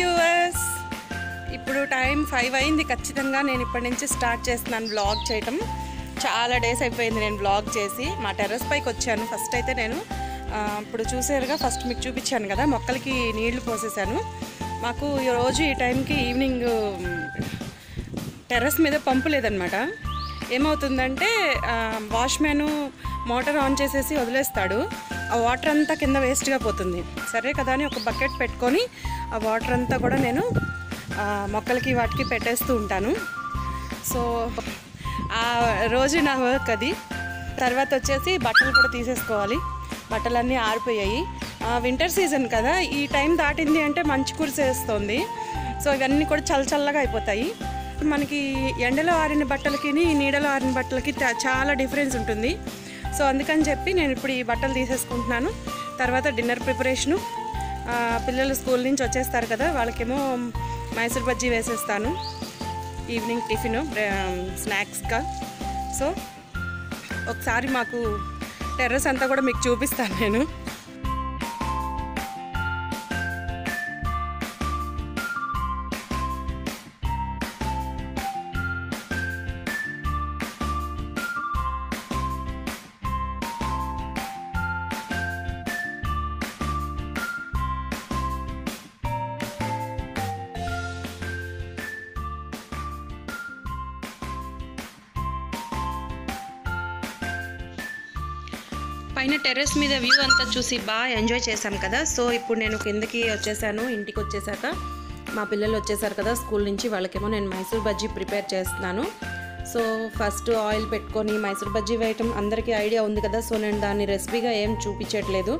US ఇప్పుడు time five అయింది. ఖచ్చితంగా నేను ఇప్పటి నుంచి స్టార్ట్ చేస్తున్నాను బ్లాగ్ చేయటం. చాలా డేస్ అయిపోయింది నేను బ్లాగ్ చేసి. మా టెర్రస్ పైకి వచ్చాను. ఫస్ట్ అయితే నేను ఇప్పుడు చూసారుగా ఫస్ట్ మీకు చూపించాను కదా మొక్కలకి నీళ్ళు పోసేసాను. మాకు ఈరోజు ఈ టైంకి ఈవినింగ్ టెర్రస్ మీద పంపు లేదనమాట ఏమవుతుందంటే వాష్మెను మోటార్ ఆన్ చేసేసి వదిలేస్తాడు. ఆ వాటర్ అంతా కింద వేస్ట్గా పోతుంది. సరే కదా అని ఒక బకెట్ పెట్టుకొని ఆ వాటర్ అంతా కూడా నేను మొక్కలకి వాటికి పెట్టేస్తూ ఉంటాను. సో ఆ రోజు నా వర్క్ అది. తర్వాత వచ్చేసి బట్టలు కూడా తీసేసుకోవాలి. బట్టలన్నీ ఆరిపోయాయి. వింటర్ సీజన్ కదా. ఈ టైం దాటింది అంటే మంచు కురిసేస్తుంది సో ఇవన్నీ కూడా చల్ల చల్లగా అయిపోతాయి. మనకి ఎండలో ఆరిన బట్టలకి నీడలో ఆరిన బట్టలకి చాలా డిఫరెన్స్ ఉంటుంది. సో అందుకని చెప్పి నేను ఇప్పుడు ఈ బట్టలు తీసేసుకుంటున్నాను. తర్వాత డిన్నర్ ప్రిపరేషను. పిల్లలు స్కూల్ నుంచి వచ్చేస్తారు కదా వాళ్ళకేమో మైసూర్ బజ్జీ వేసేస్తాను. Evening tiffin స్నాక్స్గా. సో ఒకసారి మాకు టెర్రస్ అంతా కూడా మీకు చూపిస్తాను నేను. పైన టెర్రస్ మీద వ్యూ అంతా చూసి బాగా ఎంజాయ్ చేశాం కదా. సో ఇప్పుడు నేను కిందకి వచ్చేసాను ఇంటికి వచ్చేసాక. మా పిల్లలు వచ్చేసారు కదా స్కూల్ నుంచి వాళ్ళకేమో నేను మైసూర్ బజ్జీ ప్రిపేర్ చేస్తున్నాను. సో ఫస్ట్ ఆయిల్ పెట్టుకొని మైసూర్ బజ్జీ వేయటం అందరికీ ఐడియా ఉంది కదా. సో నేను దాన్ని రెసిపీగా ఏం చూపించట్లేదు.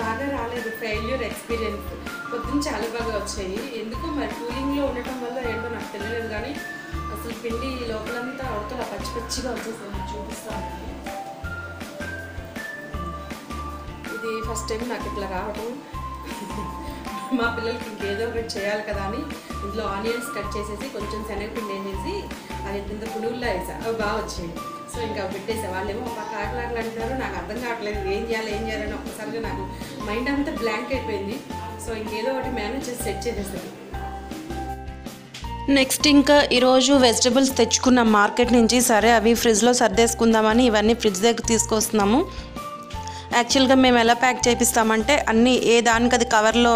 బాగా రాలేదు ఫెయిల్యూర్ ఎక్స్పీరియన్స్ పొద్దున్న చాలా బాగా వచ్చాయి. ఎందుకు మరి కూలింగ్లో ఉండటం వల్ల ఏంటో నాకు తెలియలేదు కానీ అసలు పిండి లోపలంతా అవతల పచ్చి పచ్చిగా వచ్చేసింది. చూపిస్తాను. ఇది ఫస్ట్ టైం నాకు ఇట్లా రావడం మా పిల్లలకి ఇంకేదో ఒకటి చేయాలి కదా అని ఇంట్లో ఆనియన్స్ కట్ చేసేసి కొంచెం శనగపిండి వేసేసి అది ఇంత పునుగుల్లో వేసా. అవి బాగా వచ్చాయి. సో ఇంకా పెట్టేసే. వాళ్ళేమో ఒక ఆటలాటలు అంటారు నాకు అర్థం కావట్లేదు ఏం చేయాలి ఏం చేయాలని ఒక్కసారిగా నాకు మైండ్ అంతా బ్లాంక్ అయిపోయింది. సో ఇంకేదో ఒకటి మేనేజ్ చేసి సెట్ చేసేసాను. నెక్స్ట్ ఇంకా ఈరోజు వెజిటబుల్స్ తెచ్చుకున్నాం మార్కెట్ నుంచి సరే అవి ఫ్రిడ్జ్లో సర్దేసుకుందామని ఇవన్నీ ఫ్రిడ్జ్ దగ్గర తీసుకొస్తున్నాము. యాక్చువల్గా మేము ఎలా ప్యాక్ చేపిస్తామంటే అన్నీ ఏ దానికి అది కవర్లో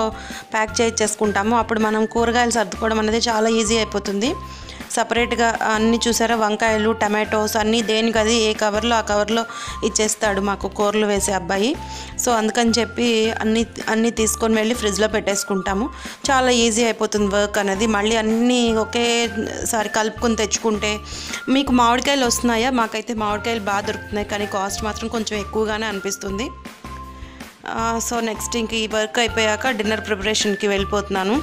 ప్యాక్ చేయించేసుకుంటాము అప్పుడు మనం కూరగాయలు సర్దుకోవడం అనేది చాలా ఈజీ అయిపోతుంది. సపరేట్గా అన్నీ చూసారా? వంకాయలు టమాటోస్ అన్నీ దేనికి అది ఏ కవర్లో ఆ కవర్లో ఇచ్చేస్తాడు మాకు కూరలు వేసే అబ్బాయి. సో అందుకని చెప్పి అన్నీ అన్నీ తీసుకొని వెళ్ళి ఫ్రిడ్జ్లో పెట్టేసుకుంటాము. చాలా ఈజీ అయిపోతుంది వర్క్ అనేది. మళ్ళీ అన్నీ ఒకేసారి కలుపుకొని తెచ్చుకుంటే మీకు మామిడికాయలు వస్తున్నాయా? మాకైతే మామిడికాయలు బాగా దొరుకుతున్నాయి. కానీ కాస్ట్ మాత్రం కొంచెం ఎక్కువగానే అనిపిస్తుంది. సో నెక్స్ట్ ఇంక ఈ వర్క్ అయిపోయాక డిన్నర్ ప్రిపరేషన్కి వెళ్ళిపోతున్నాను.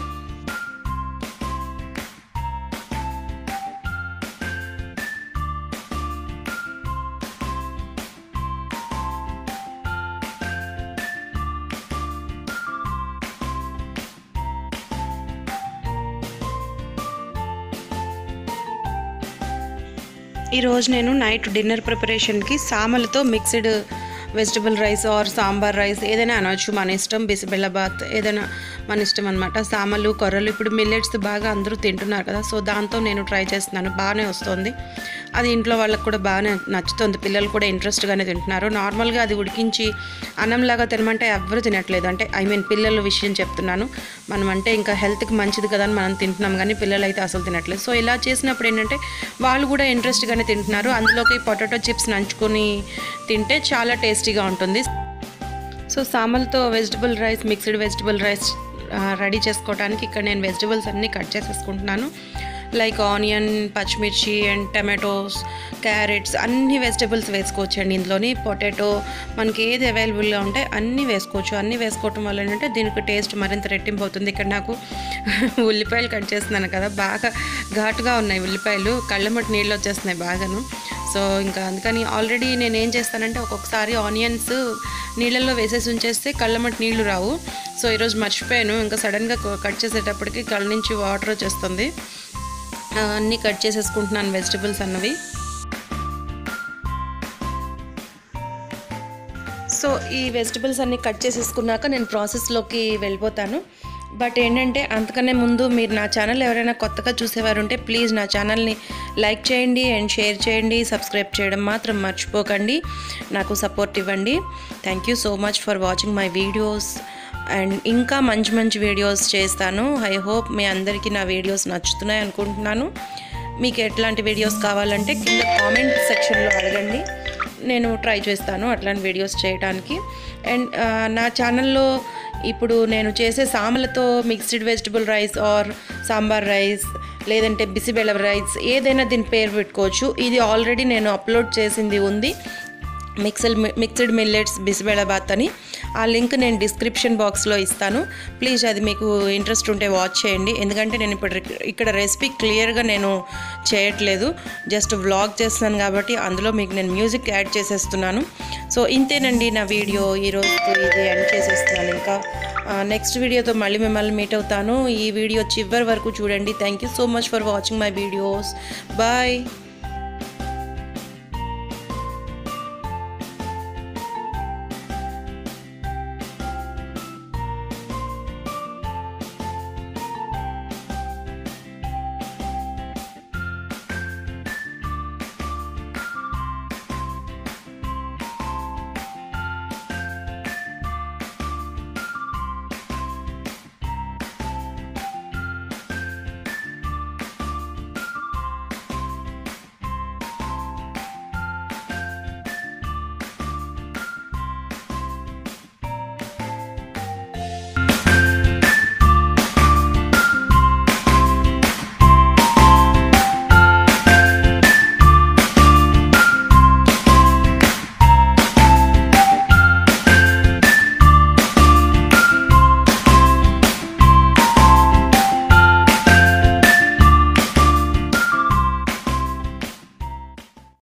ఈరోజు నేను నైట్ డిన్నర్ ప్రిపరేషన్కి సామలతో mixed vegetable rice or sambar rice ఏదైనా అనవచ్చు మన ఇష్టం బిసిబెల్లబాత్ ఏదైనా మన ఇష్టం అనమాట సామలు కొర్రలు ఇప్పుడు మిల్లెట్స్ బాగా అందరూ తింటున్నారు కదా సో దాంతో నేను ట్రై చేస్తున్నాను. బాగానే వస్తుంది. అది ఇంట్లో వాళ్ళకి కూడా బాగానే నచ్చుతుంది. పిల్లలు కూడా ఇంట్రెస్ట్గానే తింటున్నారు. నార్మల్గా అది ఉడికించి అన్నంలాగా తినమంటే ఎవరు తినట్లేదు. అంటే ఐ మీన్ పిల్లల విషయం చెప్తున్నాను. మనం అంటే ఇంకా హెల్త్కి మంచిది కదా అని మనం తింటున్నాం కానీ పిల్లలు అయితే అసలు తినట్లేదు. సో ఇలా చేసినప్పుడు ఏంటంటే వాళ్ళు కూడా ఇంట్రెస్ట్గానే తింటున్నారు. అందులోకి పొటాటో చిప్స్ నంచుకొని తింటే చాలా టేస్టీగా ఉంటుంది. So సామల్తో vegetable rice mixed vegetable rice ready చేసుకోవడానికి ఇక్కడ నేను వెజిటబుల్స్ అన్నీ కట్ చేసేసుకుంటున్నాను. లైక్ ఆనియన్ పచ్చిమిర్చి అండ్ టమాటోస్ క్యారెట్స్ అన్ని వెజిటబుల్స్ వేసుకోవచ్చు అండి ఇందులోని. పొటాటో మనకి ఏది అవైలబుల్గా ఉంటే అన్నీ వేసుకోవచ్చు. అన్నీ వేసుకోవటం వల్ల ఏంటంటే దీనికి టేస్ట్ మరింత రెట్టింపు అవుతుంది. ఇక్కడ నాకు ఉల్లిపాయలు కట్ చేస్తున్నాను కదా బాగా ఘాటుగా ఉన్నాయి ఉల్లిపాయలు. కళ్ళమట్టి నీళ్ళు వచ్చేస్తున్నాయి బాగాను. సో ఇంకా అందుకని ఆల్రెడీ నేను ఏం చేస్తానంటే ఒక్కొక్కసారి ఆనియన్స్ నీళ్ళల్లో వేసేసి ఉంచేస్తే కళ్ళమట్టి నీళ్ళు రావు. సో ఈరోజు మర్చిపోయాను. ఇంకా సడన్గా కట్ చేసేటప్పటికి కళ్ళ నుంచి వాటర్ వచ్చేస్తుంది. అన్నీ కట్ చేసేసుకుంటున్నాను వెజిటబుల్స్ అన్నవి. సో ఈ వెజిటబుల్స్ అన్నీ కట్ చేసేసుకున్నాక నేను ప్రాసెస్లోకి వెళ్ళిపోతాను. బట్ ఏంటంటే అంతకనే ముందు మీరు నా ఛానల్ ఎవరైనా కొత్తగా చూసేవారు ఉంటే ప్లీజ్ నా ఛానల్ని లైక్ చేయండి అండ్ షేర్ చేయండి. సబ్స్క్రైబ్ చేయడం మాత్రం మర్చిపోకండి. నాకు సపోర్ట్ ఇవ్వండి. Thank you so much for watching my videos. And ఇంకా మంచి మంచి వీడియోస్ చేస్తాను. ఐ హోప్ మీ అందరికీ నా వీడియోస్ నచ్చుతున్నాయి అనుకుంటున్నాను. మీకు ఎట్లాంటి వీడియోస్ కావాలంటే కింద కామెంట్ సెక్షన్లో అడగండి. నేను ట్రై చేస్తాను అట్లాంటి వీడియోస్ చేయడానికి అండ్ నా ఛానల్లో ఇప్పుడు నేను చేసే సామలతో mixed vegetable rice or sambar rice లేదంటే బిసిబెల రైస్ ఏదైనా దీని పేరు పెట్టుకోవచ్చు. ఇది ఆల్రెడీ నేను అప్లోడ్ చేసింది ఉంది. మిక్సల్ మిక్స్డ్ మిల్లెట్స్ బిసిబెళబాత్ అని. ఆ లింక్ నేను డిస్క్రిప్షన్ బాక్స్లో ఇస్తాను. ప్లీజ్ అది మీకు ఇంట్రెస్ట్ ఉంటే వాచ్ చేయండి. ఎందుకంటే నేను ఇప్పుడు ఇక్కడ రెసిపీ క్లియర్గా నేను చేయట్లేదు. జస్ట్ వ్లాగ్ చేస్తున్నాను కాబట్టి అందులో మీకు నేను మ్యూజిక్ యాడ్ చేసేస్తున్నాను. సో ఇంతేనండి నా వీడియో. ఈరోజు ఇది ఎండ్ చేసేస్తున్నాను ఇంకా. నెక్స్ట్ వీడియోతో మళ్ళీ మిమ్మల్ని మీట్ అవుతాను. ఈ వీడియో చివరి వరకు చూడండి. Thank you so much for watching my videos. Bye.